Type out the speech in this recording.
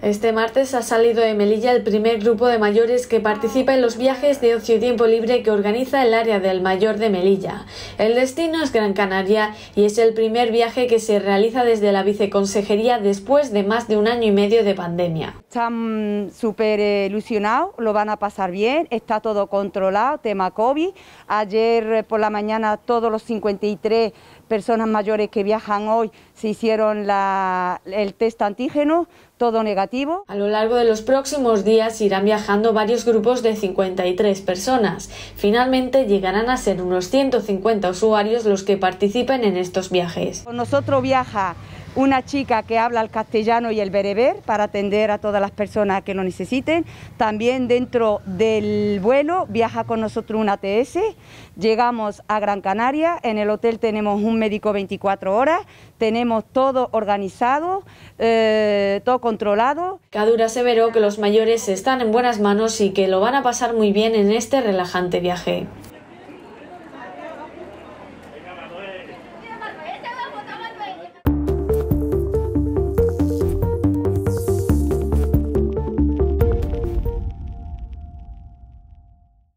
Este martes ha salido de Melilla el primer grupo de mayores que participa en los viajes de ocio y tiempo libre que organiza el área del Mayor de Melilla. El destino es Gran Canaria y es el primer viaje que se realiza desde la viceconsejería después de más de un año y medio de pandemia. Están súper ilusionados, lo van a pasar bien, está todo controlado, tema COVID. Ayer por la mañana todos los 53 personas mayores que viajan hoy se hicieron el test antígeno, todo negativo. A lo largo de los próximos días irán viajando varios grupos de 53 personas. Finalmente llegarán a ser unos 150 usuarios los que participen en estos viajes. Con nosotros viaja una chica que habla el castellano y el bereber para atender a todas las personas que lo necesiten. También dentro del vuelo viaja con nosotros una ATS. Llegamos a Gran Canaria, en el hotel tenemos un médico 24 horas, tenemos todo organizado, eh, todo controlado. Cadura aseveró que los mayores están en buenas manos y que lo van a pasar muy bien en este relajante viaje.